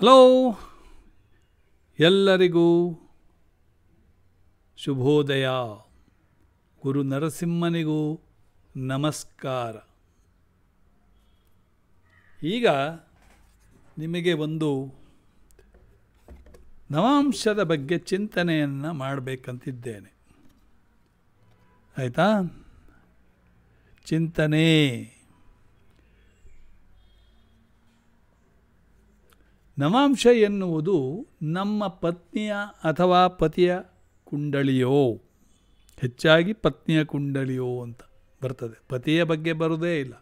Hello ಎಲ್ಲರಿಗೂ ಶುಭೋದಯ. ಗುರು ನರಸಿಂಹನಿಗೂ ನಮಸ್ಕಾರ. ಈಗ ನಿಮಗೆ ಒಂದು ನವಾಂಶದ ಬಗ್ಗೆ ಚಿಂತನೆಯನ್ನು ಮಾಡಬೇಕಂತಿದ್ದೇನೆ. ಆಯಿತಾ? ಚಿಂತನೆ. ನವಾಂಶ ಎನ್ನುವುದು ನಮ್ಮ ಪತ್ನಿಯ ಅಥವಾ ಪತಿಯ ಕುಂಡಳಿಯೋ? ಹೆಚ್ಚಾಗಿ ಪತ್ನಿಯ ಕುಂಡಳಿಯೋ ಅಂತ ಬರ್ತದೆ. ಪತಿಯ ಬಗ್ಗೆ ಬರುವುದೇ ಇಲ್ಲ.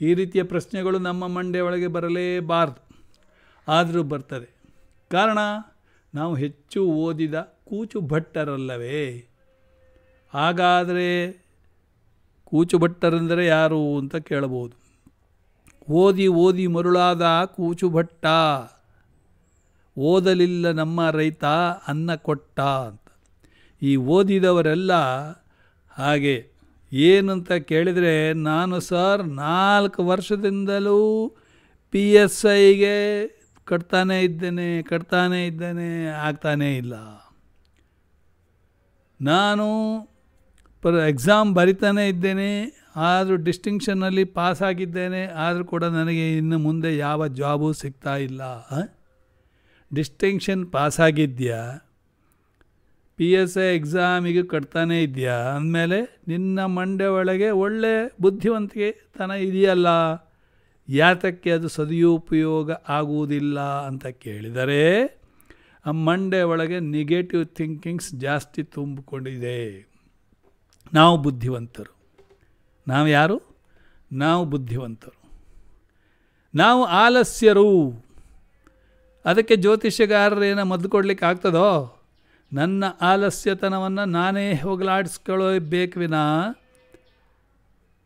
ಈ ರೀತಿಯ ಪ್ರಶ್ನೆಗಳು ನಮ್ಮ ಮಂಡ್ಯ ಒಳಗೆ ಬರಲೇಬಾರದು. ಆದರೂ ಬರ್ತದೆ. ಕಾರಣ, ನಾವು ಹೆಚ್ಚು ಓದಿದ ಕೂಚು ಭಟ್ಟರಲ್ಲವೇ ಹಾಗಾದರೆ ಕೂಚು ಭಟ್ಟರೆಂದರೆ ಯಾರು ಅಂತ ಕೇಳಬಹುದು. ಓದಿ ಓದಿ ಮರುಳಾದ ಕೂಚು ಭಟ್ಟ ಓದಲಿಲ್ಲ ನಮ್ಮ ರೈತ ಅನ್ನ ಕೊಟ್ಟ ಅಂತ. ಈ ಓದಿದವರೆಲ್ಲ ಹಾಗೆ ಏನಂತ ಕೇಳಿದರೆ ನಾನು ಸರ್ ನಾಲ್ಕು ವರ್ಷದಿಂದಲೂ ಪಿ ಎಸ್ ಐಗೆ ಕಟ್ತಾನೇ ಇದ್ದೇನೆ ಕಟ್ತಾನೇ ಇದ್ದೇನೆ, ಆಗ್ತಾನೇ ಇಲ್ಲ. ನಾನು ಪರ್ ಎಕ್ಸಾಮ್ ಬರಿತಾನೇ ಇದ್ದೇನೆ ಆದರೂ ಡಿಸ್ಟಿಂಕ್ಷನ್ನಲ್ಲಿ ಪಾಸ್ ಆಗಿದ್ದೇನೆ, ಆದರೂ ಕೂಡ ನನಗೆ ಇನ್ನು ಮುಂದೆ ಯಾವ ಜಾಬು ಸಿಗ್ತಾ ಇಲ್ಲ. ಡಿಸ್ಟಿಂಕ್ಷನ್ ಪಾಸಾಗಿದೆಯಾ ಪಿ ಎಸ್ ಐ ಎಕ್ಸಾಮಿಗೂ ಕಟ್ತಾನೇ ಇದೆಯಾ? ಅಂದಮೇಲೆ ನಿನ್ನ ಮಂಡೆ ಒಳಗೆ ಒಳ್ಳೆ ಬುದ್ಧಿವಂತಿಕೆ ತನ ಇದೆಯಲ್ಲ. ಯಾತಕ್ಕೆ ಅದು ಸದುಪಯೋಗ ಆಗುವುದಿಲ್ಲ ಅಂತ ಕೇಳಿದರೆ, ಆ ಮಂಡೆ ಒಳಗೆ ನೆಗೆಟಿವ್ ಥಿಂಕಿಂಗ್ಸ್ ಜಾಸ್ತಿ ತುಂಬಿಕೊಂಡಿದೆ. ನಾವು ಬುದ್ಧಿವಂತರು. ನಾವು ಯಾರು? ನಾವು ಬುದ್ಧಿವಂತರು. ನಾವು ಆಲಸ್ಯರು. ಅದಕ್ಕೆ ಜ್ಯೋತಿಷ್ಯಗಾರರೇನ ಮದ್ದು ಕೊಡ್ಲಿಕ್ಕೆ ಆಗ್ತದೋ? ನನ್ನ ಆಲಸ್ಯತನವನ್ನು ನಾನೇ ಹೋಗಲಾಡಿಸ್ಕೊಳ್ಳಬೇಕು ವಿನಾ.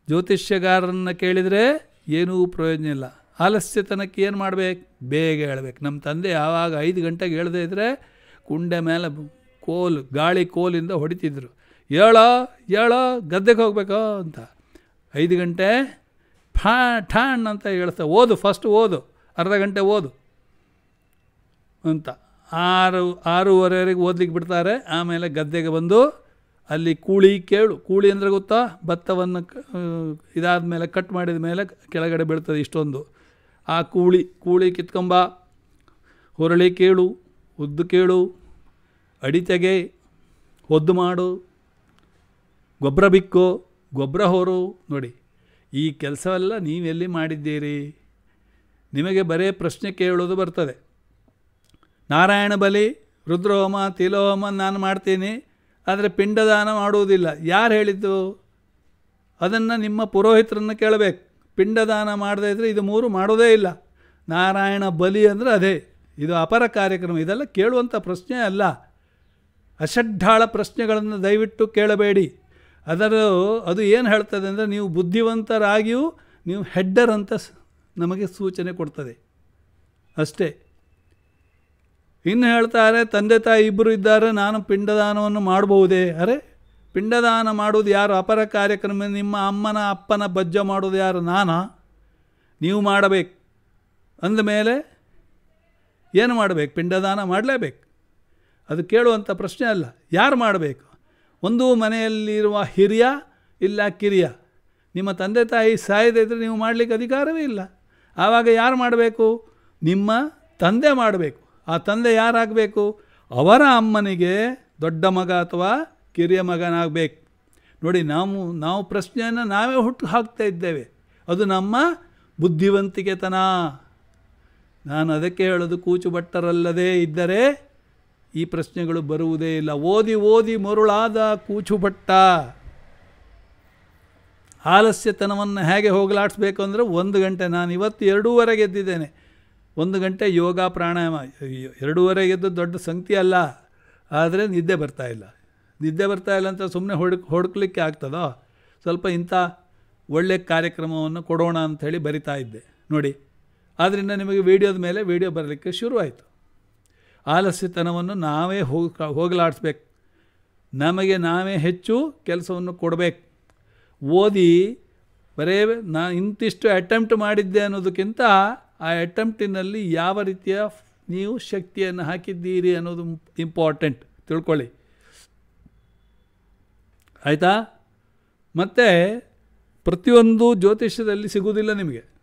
ಜ್ಯೋತಿಷ್ಯಗಾರರನ್ನು ಕೇಳಿದರೆ ಏನೂ ಪ್ರಯೋಜನ ಇಲ್ಲ. ಆಲಸ್ಯತನಕ್ಕೆ ಏನು ಮಾಡಬೇಕು? ಬೇಗ ಹೇಳ್ಬೇಕು. ನಮ್ಮ ತಂದೆ ಯಾವಾಗ ಐದು ಗಂಟೆಗೆ ಹೇಳದೇ ಇದ್ದರೆ ಕುಂಡೆ ಮೇಲೆ ಕೋಲು, ಗಾಳಿ ಕೋಲಿಂದ ಹೊಡಿತಿದ್ರು. ಹೇಳೋ ಹೇಳೋ, ಗದ್ದೆಗೆ ಹೋಗ್ಬೇಕೋ? ಅಂತ. ಐದು ಗಂಟೆ ಫಾ ಠಾಣ್ ಅಂತ ಹೇಳ್ತಾ, ಓದು ಫಸ್ಟ್ ಓದು, ಅರ್ಧ ಗಂಟೆ ಓದು ಅಂತ. ಆರು, ಆರೂವರೆವರೆಗೆ ಓದ್ಲಿಕ್ಕೆ ಬಿಡ್ತಾರೆ, ಆಮೇಲೆ ಗದ್ದೆಗೆ ಬಂದು ಅಲ್ಲಿ ಕೂಳಿ ಕೇಳು. ಕೂಳಿ ಅಂದರೆ ಗೊತ್ತಾ, ಭತ್ತವನ್ನು ಇದಾದ ಮೇಲೆ ಕಟ್ ಮಾಡಿದ ಮೇಲೆ ಕೆಳಗಡೆ ಬೀಳ್ತದೆ ಇಷ್ಟೊಂದು. ಆ ಕೂಳಿ ಕೂಳಿ ಕಿತ್ಕೊಂಬ, ಹೊರಳಿ ಕೇಳು, ಉದ್ದು ಕೇಳು ಅಡಿತೆಗೆ ಒದ್ದು ಮಾಡು, ಗೊಬ್ಬರ ಬಿಕ್ಕು ಗೊಬ್ಬರ ಹೋರು ನೋಡಿ, ಈ ಕೆಲಸವೆಲ್ಲ ನೀವೆಲ್ಲಿ ಮಾಡಿದ್ದೀರಿ? ನಿಮಗೆ ಬರೇ ಪ್ರಶ್ನೆ ಕೇಳೋದು ಬರ್ತದೆ. ನಾರಾಯಣ ಬಲಿ ರುದ್ರಹೋಮ ತಿಲೋಹೋಮ ನಾನು ಮಾಡ್ತೀನಿ, ಆದರೆ ಪಿಂಡದಾನ ಮಾಡುವುದಿಲ್ಲ. ಯಾರು ಹೇಳಿದ್ದು? ಅದನ್ನು ನಿಮ್ಮ ಪುರೋಹಿತರನ್ನು ಕೇಳಬೇಕು. ಪಿಂಡದಾನ ಮಾಡದೇ ಇದ್ದರೆ ಇದು ಮೂರು ಮಾಡೋದೇ ಇಲ್ಲ. ನಾರಾಯಣ ಬಲಿ ಅಂದರೆ ಅದೇ. ಇದು ಅಪರ ಕಾರ್ಯಕ್ರಮ. ಇದೆಲ್ಲ ಕೇಳುವಂಥ ಪ್ರಶ್ನೆ ಅಲ್ಲ. ಅಷಡ್ಢಾಳ ಪ್ರಶ್ನೆಗಳನ್ನು ದಯವಿಟ್ಟು ಕೇಳಬೇಡಿ. ಅದರ ಅದು ಏನು ಹೇಳ್ತದೆ ಅಂದರೆ ನೀವು ಬುದ್ಧಿವಂತರಾಗಿಯೂ ನೀವು ಹೆಡ್ಡರ್ ಅಂತ ನಮಗೆ ಸೂಚನೆ ಕೊಡ್ತದೆ. ಅಷ್ಟೇ. ಇನ್ನು ಹೇಳ್ತಾರೆ, ತಂದೆ ತಾಯಿ ಇಬ್ಬರು ಇದ್ದಾರೆ, ನಾನು ಪಿಂಡದಾನವನ್ನು ಮಾಡಬಹುದೇ? ಅರೆ, ಪಿಂಡದಾನ ಮಾಡೋದು ಯಾರು? ಅಪರ ಕಾರ್ಯಕ್ರಮ, ನಿಮ್ಮ ಅಮ್ಮನ, ಅಪ್ಪನ ಬಜ್ಜ ಮಾಡೋದು ಯಾರು? ನಾನಾ? ನೀವು ಮಾಡಬೇಕು. ಅಂದಮೇಲೆ ಏನು ಮಾಡಬೇಕು? ಪಿಂಡದಾನ ಮಾಡಲೇಬೇಕು. ಅದು ಕೇಳುವಂಥ ಪ್ರಶ್ನೆ ಅಲ್ಲ. ಯಾರು ಮಾಡಬೇಕು? ಒಂದು ಮನೆಯಲ್ಲಿರುವ ಹಿರಿಯ ಇಲ್ಲ ಕಿರಿಯ? ನಿಮ್ಮ ತಂದೆ ತಾಯಿ ಸಾಯದೇ ಇದ್ದರೆ ನೀವು ಮಾಡಲಿಕ್ಕೆ ಅಧಿಕಾರವೇ ಇಲ್ಲ. ಆವಾಗ ಯಾರು ಮಾಡಬೇಕು? ನಿಮ್ಮ ತಂದೆ ಮಾಡಬೇಕು. ಆ ತಂದೆ ಯಾರಾಗಬೇಕು? ಅವರ ಅಮ್ಮನಿಗೆ ದೊಡ್ಡ ಮಗ ಅಥವಾ ಕಿರಿಯ ಮಗನಾಗಬೇಕು. ನೋಡಿ, ನಾವು ನಾವು ಪ್ರಶ್ನೆಯನ್ನು ನಾವೇ ಹುಟ್ಟು ಹಾಕ್ತಾ ಇದ್ದೇವೆ. ಅದು ನಮ್ಮ ಬುದ್ಧಿವಂತಿಕೆತನ. ನಾನು ಅದಕ್ಕೆ ಹೇಳೋದು ಕೂಚು ಭಟ್ಟರಲ್ಲದೆ ಇದ್ದರೆ ಈ ಪ್ರಶ್ನೆಗಳು ಬರುವುದೇ ಇಲ್ಲ. ಓದಿ ಓದಿ ಮರುಳಾದ ಕೂಚು ಭಟ್ಟ ಆಲಸ್ಯತನವನ್ನು ಹೇಗೆ ಹೋಗಲಾಡಿಸ್ಬೇಕು ಅಂದರೆ ಒಂದು ಗಂಟೆ. ನಾನು ಇವತ್ತು ಎರಡೂವರೆಗೆ ಎದ್ದಿದ್ದೇನೆ ಒಂದು ಗಂಟೆ ಯೋಗ, ಪ್ರಾಣಾಯಾಮ. ಎರಡೂವರೆಗೆ ಎದ್ದು ದೊಡ್ಡ ಸಂಖ್ಯೆ ಅಲ್ಲ. ಆದರೆ ನಿದ್ದೆ ಬರ್ತಾ ಇಲ್ಲ. ನಿದ್ದೆ ಬರ್ತಾ ಇಲ್ಲ ಅಂತ ಸುಮ್ಮನೆ ಹೊಡ್, ಹೊಡ್ಕಲಿಕ್ಕೆ ಆಗ್ತದೋ? ಸ್ವಲ್ಪ ಇಂಥ ಒಳ್ಳೆಯ ಕಾರ್ಯಕ್ರಮವನ್ನು ಕೊಡೋಣ ಅಂಥೇಳಿ ಬರಿತಾ ಇದ್ದೆ. ನೋಡಿ ಆದ್ದರಿಂದ ನಿಮಗೆ ವೀಡಿಯೋದ ಮೇಲೆ ವೀಡಿಯೋ ಬರಲಿಕ್ಕೆ ಶುರುವಾಯಿತು. ಆಲಸ್ಯತನವನ್ನು ನಾವೇ ಹೋಗಿ ಹೋಗಲಾಡಿಸ್ಬೇಕು. ನಮಗೆ ನಾವೇ ಹೆಚ್ಚು ಕೆಲಸವನ್ನು ಕೊಡಬೇಕು. ಓದಿ, ಬರೇ ನಾ ಇಂತಿಷ್ಟು ಅಟೆಂಪ್ಟ್ ಮಾಡಿದ್ದೆ ಅನ್ನೋದಕ್ಕಿಂತ ಆ ಅಟೆಂಪ್ಟಿನಲ್ಲಿ ಯಾವ ರೀತಿಯ ನೀವು ಶಕ್ತಿಯನ್ನು ಹಾಕಿದ್ದೀರಿ ಅನ್ನೋದು ಇಂಪಾರ್ಟೆಂಟ್ ತಿಳ್ಕೊಳ್ಳಿ. ಆಯಿತಾ? ಮತ್ತು ಪ್ರತಿಯೊಂದು ಜ್ಯೋತಿಷ್ಯದಲ್ಲಿ ಸಿಗುವುದಿಲ್ಲ ನಿಮಗೆ.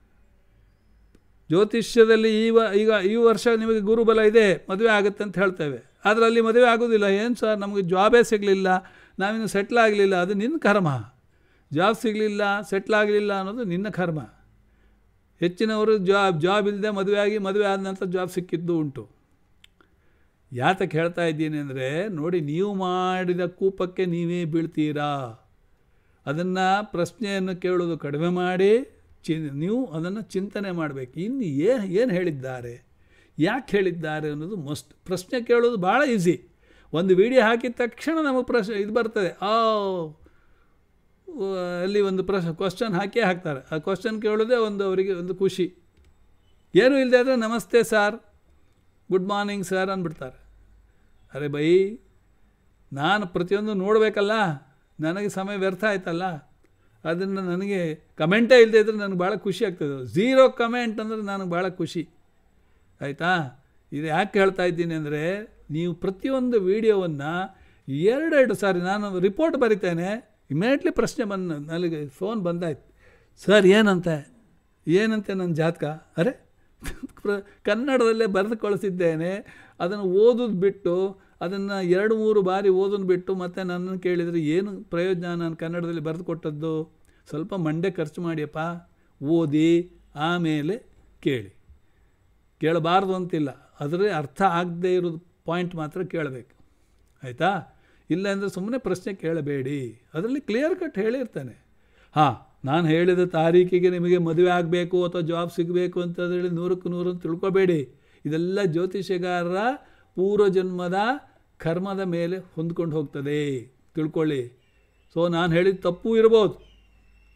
ಜ್ಯೋತಿಷ್ಯದಲ್ಲಿ ಈ ವ, ಈಗ ಈ ವರ್ಷ ನಿಮಗೆ ಗುರುಬಲ ಇದೆ, ಮದುವೆ ಆಗುತ್ತೆ ಅಂತ ಹೇಳ್ತೇವೆ. ಆದರೆ ಅಲ್ಲಿ ಮದುವೆ ಆಗೋದಿಲ್ಲ ಏನು ಸರ್? ನಮಗೆ ಜಾಬೇ ಸಿಗಲಿಲ್ಲ. ನಾವಿನ್ನು ಸೆಟ್ಲ್ ಆಗಲಿಲ್ಲ. ಅದು ನಿನ್ನ ಕರ್ಮ. ಜಾಬ್ ಸಿಗಲಿಲ್ಲ ಸೆಟ್ಲ್ ಆಗಲಿಲ್ಲ ಅನ್ನೋದು ನಿನ್ನ ಕರ್ಮ. ಹೆಚ್ಚಿನವರು ಜಾಬ್ ಜಾಬ್ ಇಲ್ಲದೆ ಮದುವೆ ಆಗಿ ಮದುವೆ ಆದ ನಂತರ ಜಾಬ್ ಸಿಕ್ಕಿದ್ದು ಉಂಟು. ಯಾತಕ್ಕೆ ಹೇಳ್ತಾ ಇದ್ದೀನಿ ಅಂದರೆ, ನೋಡಿ ನೀವು ಮಾಡಿದ ಕೂಪಕ್ಕೆ ನೀವೇ ಬೀಳ್ತೀರಾ? ಅದನ್ನು ಪ್ರಶ್ನೆಯನ್ನು ಕೇಳೋದು ಕಡಿಮೆ ಮಾಡಿ ಚಿ ನೀವು ಅದನ್ನು ಚಿಂತನೆ ಮಾಡಬೇಕು. ಇನ್ನು ಏನು ಏನು ಹೇಳಿದ್ದಾರೆ? ಯಾಕೆ ಹೇಳಿದ್ದಾರೆ ಅನ್ನೋದು ಮಸ್ಟ್ ಪ್ರಶ್ನೆ ಕೇಳೋದು ಭಾಳ ಈಸಿ. ಒಂದು ವಿಡಿಯೋ ಹಾಕಿದ ತಕ್ಷಣ ನಮಗೆ ಪ್ರಶ್ನೆ ಇದು ಬರ್ತದೆ. ಆ, ಅಲ್ಲಿ ಒಂದು ಪ್ರಶ್ ಕ್ವಶನ್ ಹಾಕೇ ಹಾಕ್ತಾರೆ. ಆ ಕ್ವಶನ್ ಕೇಳೋದೇ ಒಂದು ಅವರಿಗೆ ಒಂದು ಖುಷಿ. ಏನೂ ಇಲ್ಲದೆ ಆದರೆ ನಮಸ್ತೆ ಸರ್, ಗುಡ್ ಮಾರ್ನಿಂಗ್ ಸರ್ ಅಂದ್ಬಿಡ್ತಾರೆ. ಅರೆ ಬೈ, ನಾನು ಪ್ರತಿಯೊಂದು ನೋಡಬೇಕಲ್ಲ? ನನಗೆ ಸಮಯ ವ್ಯರ್ಥ ಆಯ್ತಲ್ಲ? ಅದನ್ನು ನನಗೆ ಕಮೆಂಟೇ ಇಲ್ಲದೆ ಇದ್ದರೆ ನನಗೆ ಭಾಳ ಖುಷಿ ಆಗ್ತದೆ. ಝೀರೋ ಕಮೆಂಟ್ ಅಂದರೆ ನನಗೆ ಭಾಳ ಖುಷಿ. ಆಯಿತಾ? ಇದು ಯಾಕೆ ಹೇಳ್ತಾ ಇದ್ದೀನಿ ಅಂದರೆ ನೀವು ಪ್ರತಿಯೊಂದು ವೀಡಿಯೋವನ್ನು ಎರಡೆರಡು ಸಾರಿ ನಾನು ರಿಪೋರ್ಟ್ ಬರಿತೇನೆ ಇಮಿಡಿಯೇಟ್ಲಿ ಪ್ರಶ್ನೆ ಬಂದು ನನಗೆ ಫೋನ್ ಬಂದಾಯ್ತು. ಸರ್, ಏನಂತೆ? ಏನಂತೆ ನನ್ನ ಜಾತಕ? ಅರೆ ಕನ್ನಡದಲ್ಲೇ ಬರೆದುಕೊಳಿಸಿದ್ದೇನೆ ಅದನ್ನು ಓದೋದು ಬಿಟ್ಟು ಅದನ್ನು ಎರಡು ಮೂರು ಬಾರಿ ಓದನ್ನು ಬಿಟ್ಟು ಮತ್ತೆ ನನ್ನನ್ನು ಕೇಳಿದರೆ, ಏನು ಪ್ರಯೋಜನ? ನಾನು ಕನ್ನಡದಲ್ಲಿ ಬರೆದು ಕೊಟ್ಟದ್ದು. ಸ್ವಲ್ಪ ಮಂಡೆ ಖರ್ಚು ಮಾಡಿಯಪ್ಪ. ಓದಿ, ಆಮೇಲೆ ಕೇಳಿ. ಕೇಳಬಾರ್ದು ಅಂತಿಲ್ಲ. ಅದರ ಅರ್ಥ ಆಗದೇ ಇರೋದು ಪಾಯಿಂಟ್ ಮಾತ್ರ ಕೇಳಬೇಕು. ಆಯಿತಾ? ಇಲ್ಲ ಅಂದರೆ ಸುಮ್ಮನೆ ಪ್ರಶ್ನೆ ಕೇಳಬೇಡಿ. ಅದರಲ್ಲಿ ಕ್ಲಿಯರ್ ಕಟ್ ಹೇಳಿರ್ತಾನೆ. ಹಾಂ, ನಾನು ಹೇಳಿದ ತಾರೀಕಿಗೆ ನಿಮಗೆ ಮದುವೆ ಆಗಬೇಕು ಅಥವಾ ಜಾಬ್ ಸಿಗಬೇಕು ಅಂತ ಹೇಳಿ ನೂರಕ್ಕೆ ನೂರು ತಿಳ್ಕೊಬೇಡಿ. ಇದೆಲ್ಲ ಜ್ಯೋತಿಷ್ಯಗಾರರ ಪೂರ್ವಜನ್ಮದ ಕರ್ಮದ ಮೇಲೆ ಹೊಂದ್ಕೊಂಡು ಹೋಗ್ತದೆ. ತಿಳ್ಕೊಳ್ಳಿ. ಸೊ ನಾನು ಹೇಳಿದ ತಪ್ಪು ಇರ್ಬೋದು.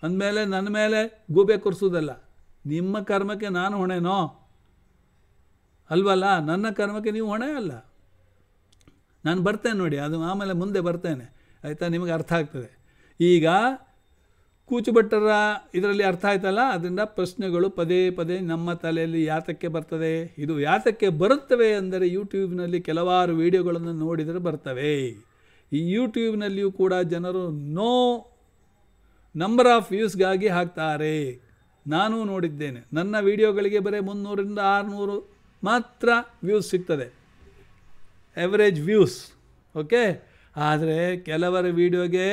ಅಂದಮೇಲೆ ನನ್ನ ಮೇಲೆ ಗೂಬೆ ಕೊರಿಸೋದಲ್ಲ. ನಿಮ್ಮ ಕರ್ಮಕ್ಕೆ ನಾನು ಹೊಣೆನೋ? ಅಲ್ವಲ್ಲ? ನನ್ನ ಕರ್ಮಕ್ಕೆ ನೀವು ಹೊಣೆ ಅಲ್ಲ. ನಾನು ಬರ್ತೇನೆ ನೋಡಿ, ಅದು ಆಮೇಲೆ ಮುಂದೆ ಬರ್ತೇನೆ. ಆಯಿತಾ? ನಿಮಗೆ ಅರ್ಥ ಆಗ್ತದೆ. ಈಗ ಕೂಚುಭಟ್ಟರ ಇದರಲ್ಲಿ ಅರ್ಥ ಆಯ್ತಲ್ಲ? ಅದರಿಂದ ಪ್ರಶ್ನೆಗಳು ಪದೇ ಪದೇ ನಮ್ಮ ತಲೆಯಲ್ಲಿ ಯಾತಕ್ಕೆ ಬರ್ತದೆ? ಇದು ಯಾತಕ್ಕೆ ಬರುತ್ತವೆ ಅಂದರೆ ಯೂಟ್ಯೂಬ್ನಲ್ಲಿ ಕೆಲವಾರು ವಿಡಿಯೋಗಳನ್ನು ನೋಡಿದರೆ ಬರ್ತವೆ. ಈ ಯೂಟ್ಯೂಬ್ನಲ್ಲಿಯೂ ಕೂಡ ಜನರು ನೋ ನಂಬರ್ ಆಫ್ ವ್ಯೂಸ್ಗಾಗಿ ಹಾಕ್ತಾರೆ. ನಾನು ನೋಡಿದ್ದೇನೆ. ನನ್ನ ವಿಡಿಯೋಗಳಿಗೆ ಬರೀ ಮುನ್ನೂರಿಂದ ಆರುನೂರು ಮಾತ್ರ ವ್ಯೂಸ್ ಸಿಗ್ತದೆ. Average views. ಓಕೆ ಆದರೆ ಕೆಲವರ ವೀಡಿಯೋಗೆ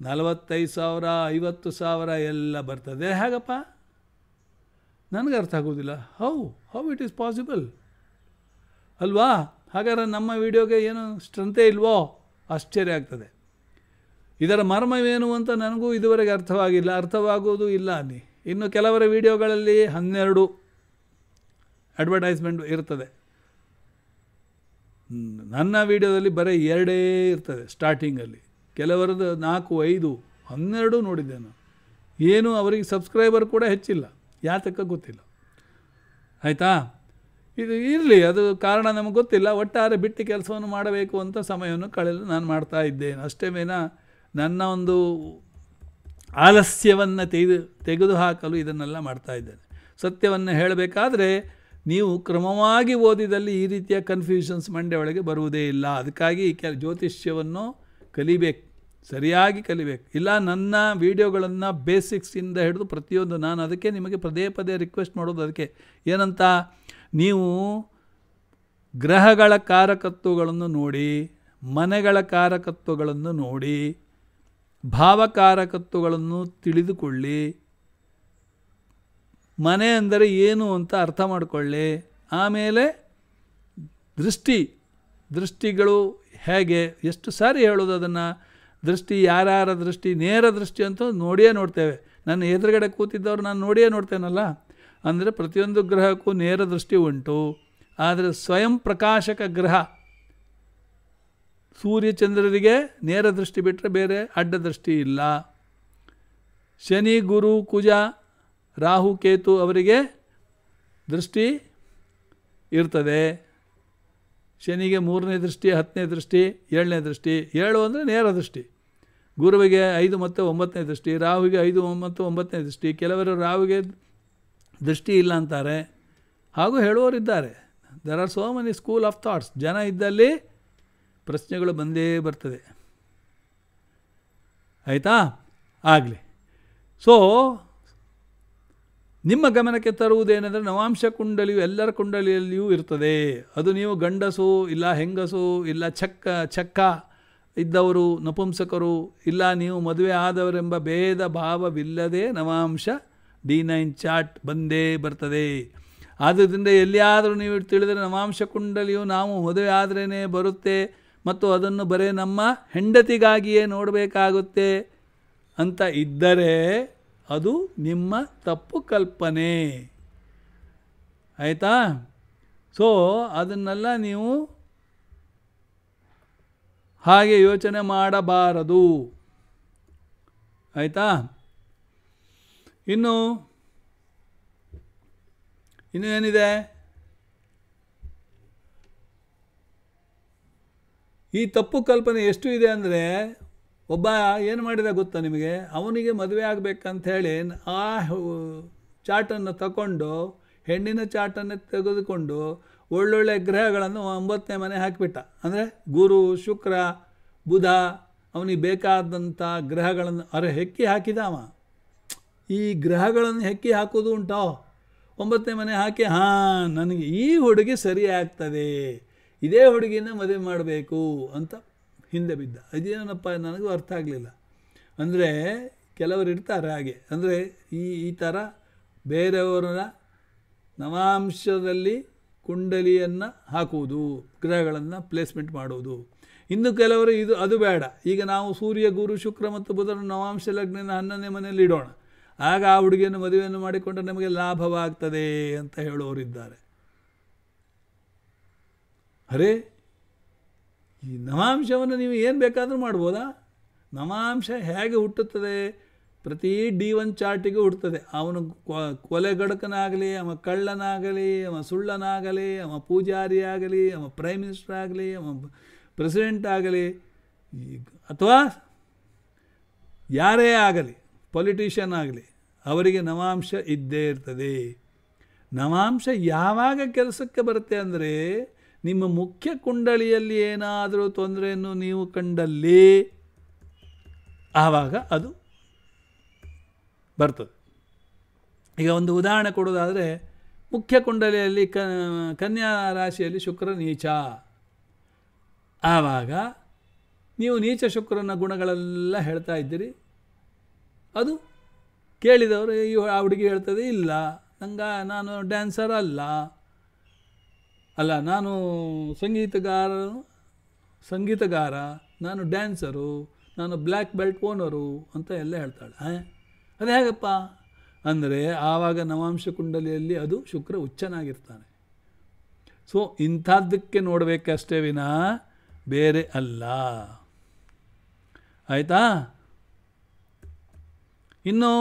ನಲವತ್ತೈದು ಸಾವಿರ, ಐವತ್ತು ಸಾವಿರ ಎಲ್ಲ ಬರ್ತದೆ. ಹೇಗಪ್ಪ? ನನಗೆ ಅರ್ಥ ಆಗೋದಿಲ್ಲ how how it is possible ಅಲ್ವಾ? ಹಾಗಾದ್ರೆ ನಮ್ಮ ವಿಡಿಯೋಗೆ ಏನು ಸ್ಟ್ರೆಂತೇ ಇಲ್ವೋ? ಆಶ್ಚರ್ಯ ಆಗ್ತದೆ. ಇದರ ಮರ್ಮವೇನು ಅಂತ ನನಗೂ ಇದುವರೆಗೆ ಅರ್ಥವಾಗಿಲ್ಲ. ಅರ್ಥವಾಗುವುದು ಇಲ್ಲ ಅನ್ನಿ. ಇನ್ನು ಕೆಲವರ ವಿಡಿಯೋಗಳಲ್ಲಿ ಹನ್ನೆರಡು ಅಡ್ವರ್ಟೈಸ್ಮೆಂಟ್ ಇರ್ತದೆ. ನನ್ನ ವಿಡಿಯೋದಲ್ಲಿ ಬರೀ ಎರಡೇ ಇರ್ತದೆ ಸ್ಟಾರ್ಟಿಂಗಲ್ಲಿ ಕೆಲವರದ್ದು ನಾಲ್ಕು, ಐದು, ಹನ್ನೆರಡು ನೋಡಿದ್ದೆ ನಾನು ಏನು ಅವರಿಗೆ ಸಬ್ಸ್ಕ್ರೈಬರ್ ಕೂಡ ಹೆಚ್ಚಿಲ್ಲ. ಯಾತಕ್ಕ ಗೊತ್ತಿಲ್ಲ. ಆಯಿತಾ? ಇದು ಇರಲಿ, ಅದು ಕಾರಣ ನಮಗೆ ಗೊತ್ತಿಲ್ಲ. ಒಟ್ಟಾರೆ ಬಿಟ್ಟು ಕೆಲಸವನ್ನು ಮಾಡಬೇಕು ಅಂತ ಸಮಯವನ್ನು ಕಳೆಯಲು ನಾನು ಮಾಡ್ತಾ ಇದ್ದೇನೆ. ಅಷ್ಟೇ ಮೇನ ನನ್ನ ಒಂದು ಆಲಸ್ಯವನ್ನು ತೆಗೆದು, ತೆಗೆದುಹಾಕಲು ಇದನ್ನೆಲ್ಲ ಮಾಡ್ತಾ ಇದ್ದೇನೆ. ಸತ್ಯವನ್ನು ಹೇಳಬೇಕಾದ್ರೆ, ನೀವು ಕ್ರಮವಾಗಿ ಓದಿದಲ್ಲಿ ಈ ರೀತಿಯ ಕನ್ಫ್ಯೂಷನ್ಸ್ ಮಂಡೆ ಒಳಗೆ ಬರುವುದೇ ಇಲ್ಲ. ಅದಕ್ಕಾಗಿ ಕೆಲ ಜ್ಯೋತಿಷ್ಯವನ್ನು ಕಲಿಬೇಕು. ಸರಿಯಾಗಿ ಕಲಿಬೇಕು. ಇಲ್ಲ, ನನ್ನ ವೀಡಿಯೋಗಳನ್ನು ಬೇಸಿಕ್ಸಿಂದ ಹಿಡಿದು ಪ್ರತಿಯೊಂದು ನಾನು ಅದಕ್ಕೆ ನಿಮಗೆ ಪದೇ ಪದೇ ರಿಕ್ವೆಸ್ಟ್ ಮಾಡೋದು ಅದಕ್ಕೆ. ಏನಂತ? ನೀವು ಗ್ರಹಗಳ ಕಾರಕತ್ವಗಳನ್ನು ನೋಡಿ, ಮನೆಗಳ ಕಾರಕತ್ವಗಳನ್ನು ನೋಡಿ ಭಾವಕಾರಕತ್ವಗಳನ್ನು ತಿಳಿದುಕೊಳ್ಳಿ, ಮನೆ ಅಂದರೆ ಏನು ಅಂತ ಅರ್ಥ ಮಾಡಿಕೊಳ್ಳಿ, ಆಮೇಲೆ ದೃಷ್ಟಿ, ದೃಷ್ಟಿಗಳು ಹೇಗೆ, ಎಷ್ಟು ಸಾರಿ ಹೇಳೋದು ಅದನ್ನು? ದೃಷ್ಟಿ, ಯಾರ್ಯಾರ ದೃಷ್ಟಿ, ನೇರ ದೃಷ್ಟಿ ಅಂತೂ ನೋಡಿಯೇ ನೋಡ್ತೇವೆ. ನನ್ನ ಎದುರುಗಡೆ ಕೂತಿದ್ದವರು ನಾನು ನೋಡಿಯೇ ನೋಡ್ತೇನಲ್ಲ? ಅಂದರೆ ಪ್ರತಿಯೊಂದು ಗ್ರಹಕ್ಕೂ ನೇರ ದೃಷ್ಟಿ ಉಂಟು. ಆದರೆ ಸ್ವಯಂ ಪ್ರಕಾಶಕ ಗ್ರಹ ಸೂರ್ಯಚಂದ್ರರಿಗೆ ನೇರ ದೃಷ್ಟಿ ಬಿಟ್ಟರೆ ಬೇರೆ ಅಡ್ಡ ದೃಷ್ಟಿ ಇಲ್ಲ. ಶನಿ, ಗುರು, ಕುಜ, ರಾಹು, ಕೇತು ಅವರಿಗೆ ದೃಷ್ಟಿ ಇರ್ತದೆ. ಶನಿಗೆ ಮೂರನೇ ದೃಷ್ಟಿ, ಹತ್ತನೇ ದೃಷ್ಟಿ, ಏಳನೇ ದೃಷ್ಟಿ. ಏಳು ಅಂದರೆ ನೇರ ದೃಷ್ಟಿ. ಗುರುವಿಗೆ ಐದು ಮತ್ತು ಒಂಬತ್ತನೇ ದೃಷ್ಟಿ, ರಾಹುವಿಗೆ ಐದು ಮತ್ತು ಒಂಬತ್ತನೇ ದೃಷ್ಟಿ. ಕೆಲವರು ರಾಹುವಿಗೆ ದೃಷ್ಟಿ ಇಲ್ಲ ಅಂತಾರೆ. ಹಾಗೂ ಹೇಳುವವರಿದ್ದಾರೆ. There are so many school of thoughts ಜನ ಇದ್ದಲ್ಲಿ ಪ್ರಶ್ನೆಗಳು ಬಂದೇ ಬರ್ತದೆ. ಆಯಿತಾ? ಆಗಲಿ. ಸೊ ನಿಮ್ಮ ಗಮನಕ್ಕೆ ತರುವುದೇನೆಂದರೆ ನವಾಂಶ ಕುಂಡಲಿಯು ಎಲ್ಲರ ಕುಂಡಲಿಯಲ್ಲಿಯೂ ಇರ್ತದೆ. ಅದು ನೀವು ಗಂಡಸು ಇಲ್ಲ ಹೆಂಗಸು ಇಲ್ಲ ಚಕ್ಕ ಚಕ್ಕ ಇದ್ದವರು, ನಪುಂಸಕರು, ಇಲ್ಲ ನೀವು ಮದುವೆ ಆದವರೆಂಬ ಭೇದ ಭಾವವಿಲ್ಲದೆ ನವಾಂಶ ಡಿ ನೈನ್ ಚಾಟ್ ಬಂದೇ ಬರ್ತದೆ. ಆದ್ದರಿಂದ ಎಲ್ಲಿಯಾದರೂ ನೀವು ತಿಳಿದರೆ ನವಾಂಶ ಕುಂಡಲಿಯು ನಾವು ಮದುವೆ ಆದ್ರೇ ಬರುತ್ತೆ ಮತ್ತು ಅದನ್ನು ಬರೇ ನಮ್ಮ ಹೆಂಡತಿಗಾಗಿಯೇ ನೋಡಬೇಕಾಗುತ್ತೆ ಅಂತ ಇದ್ದರೆ ಅದು ನಿಮ್ಮ ತಪ್ಪು ಕಲ್ಪನೆ. ಆಯಿತಾ? ಸೊ ಅದನ್ನೆಲ್ಲ ನೀವು ಹಾಗೆ ಯೋಚನೆ ಮಾಡಬಾರದು. ಆಯಿತಾ? ಇನ್ನು ಇನ್ನು ಏನಿದೆ? ಈ ತಪ್ಪು ಕಲ್ಪನೆ ಎಷ್ಟು ಇದೆ ಅಂದರೆ ಒಬ್ಬ ಏನು ಮಾಡಿದ ಗೊತ್ತಾ ನಿಮಗೆ? ಅವನಿಗೆ ಮದುವೆ ಆಗಬೇಕಂತ ಹೇಳಿ ಆ ಚಾಟನ್ನು ತಗೊಂಡು ಹೆಣ್ಣಿನ ಚಾಟನ್ನು ತೆಗೆದುಕೊಂಡು ಒಳ್ಳೊಳ್ಳೆ ಗ್ರಹಗಳನ್ನು ಒಂಬತ್ತನೇ ಮನೆ ಹಾಕಿಬಿಟ್ಟ. ಅಂದರೆ ಗುರು, ಶುಕ್ರ, ಬುಧ ಅವನಿಗೆ ಬೇಕಾದಂಥ ಗ್ರಹಗಳನ್ನು ಅರೆ ಹೆಕ್ಕಿ ಹಾಕಿದ ಅವ. ಈ ಗ್ರಹಗಳನ್ನು ಹೆಕ್ಕಿ ಹಾಕೋದು ಉಂಟೋ? ಒಂಬತ್ತನೇ ಮನೆ ಹಾಕಿ, ಹಾಂ, ನನಗೆ ಈ ಹುಡುಗಿ ಸರಿಯಾಗ್ತದೆ ಇದೇ ಹುಡುಗಿನ ಮದುವೆ ಮಾಡಬೇಕು ಅಂತ ಹಿಂದೆ ಬಿದ್ದ. ಅದೇನಪ್ಪ ನನಗೂ ಅರ್ಥ ಆಗಲಿಲ್ಲ. ಅಂದರೆ ಕೆಲವರು ಇರ್ತಾರೆ ಹಾಗೆ. ಅಂದರೆ ಈ ಈ ಥರ ಬೇರೆಯವರ ನವಾಂಶದಲ್ಲಿ ಕುಂಡಲಿಯನ್ನು ಹಾಕುವುದು, ಗ್ರಹಗಳನ್ನು ಪ್ಲೇಸ್ಮೆಂಟ್ ಮಾಡುವುದು. ಇನ್ನು ಕೆಲವರು ಇದು, ಅದು ಬೇಡ. ಈಗ ನಾವು ಸೂರ್ಯ, ಗುರು, ಶುಕ್ರ ಮತ್ತು ಬುಧನ ನವಾಂಶ ಲಗ್ನ ಹನ್ನೊಂದನೇ ಮನೆಯಲ್ಲಿ ಇಡೋಣ. ಆಗ ಆ ಹುಡುಗಿಯನ್ನು ಮದುವೆಯನ್ನು ಮಾಡಿಕೊಂಡ್ರೆ ನಮಗೆ ಲಾಭವಾಗ್ತದೆ ಅಂತ ಹೇಳುವವರಿದ್ದಾರೆ. ಅರೇ ಈ ನವಾಂಶವನ್ನು ನೀವು ಏನು ಬೇಕಾದರೂ ಮಾಡ್ಬೋದಾ? ನವಾಂಶ ಹೇಗೆ ಹುಟ್ಟುತ್ತದೆ? ಪ್ರತಿ ಡಿ ಒನ್ ಚಾರ್ಟಿಗೂ ಹುಟ್ಟುತ್ತದೆ. ಅವನು ಕೊಲೆಗಡಕನಾಗಲಿ ಅವ ಕಳ್ಳನಾಗಲಿ, ಅವ ಸುಳ್ಳನಾಗಲಿ, ಅವ ಪೂಜಾರಿ ಆಗಲಿ ಅವ ಪ್ರೈಮ್ ಮಿನಿಸ್ಟರ್ ಆಗಲಿ, ಅವ ಪ್ರೆಸಿಡೆಂಟ್ ಆಗಲಿ ಅಥವಾ ಯಾರೇ ಆಗಲಿ ಪೊಲಿಟಿಷಿಯನ್ ಆಗಲಿ, ಅವರಿಗೆ ನವಾಂಶ ಇದ್ದೇ ಇರ್ತದೆ. ನವಾಂಶ ಯಾವಾಗ ಕೆಲಸಕ್ಕೆ ಬರುತ್ತೆ ಅಂದರೆ ನಿಮ್ಮ ಮುಖ್ಯ ಕುಂಡಳಿಯಲ್ಲಿ ಏನಾದರೂ ತೊಂದರೆಯನ್ನು ನೀವು ಕಂಡಲ್ಲಿ, ಆವಾಗ ಅದು ಬರ್ತದೆ. ಈಗ ಒಂದು ಉದಾಹರಣೆ ಕೊಡೋದಾದರೆ ಮುಖ್ಯ ಕುಂಡಲಿಯಲ್ಲಿ ಕ, ಕನ್ಯಾ ರಾಶಿಯಲ್ಲಿ ಶುಕ್ರ ನೀಚ. ಆವಾಗ ನೀವು ನೀಚ ಶುಕ್ರನ ಗುಣಗಳೆಲ್ಲ ಹೇಳ್ತಾ ಇದ್ದೀರಿ. ಅದು ಕೇಳಿದವರು, ಈ ಆ ಹುಡುಗಿ ಹೇಳ್ತದೆ, ಇಲ್ಲ, ನಂಗೆ, ನಾನು ಡ್ಯಾನ್ಸರ್ ಅಲ್ಲ. ಅಲ್ಲ, ನಾನು ಸಂಗೀತಗಾರ ಸಂಗೀತಗಾರ, ನಾನು ಡ್ಯಾನ್ಸರು, ನಾನು ಬ್ಲ್ಯಾಕ್ ಬೆಲ್ಟ್ ಓನರು ಅಂತ ಎಲ್ಲ ಹೇಳ್ತಾಳೆ. ಅದು ಹೇಗಪ್ಪ? ಅಂದರೆ ಆವಾಗ ನವಾಂಶ ಕುಂಡಲಿಯಲ್ಲಿ ಅದು ಶುಕ್ರ ಉಚ್ಚನಾಗಿರ್ತಾನೆ ಸೊ, ಇಂಥದ್ದಕ್ಕೆ ನೋಡಬೇಕಷ್ಟೇ ವಿನ, ಬೇರೆ ಅಲ್ಲ. ಆಯಿತಾ? ಇನ್ನು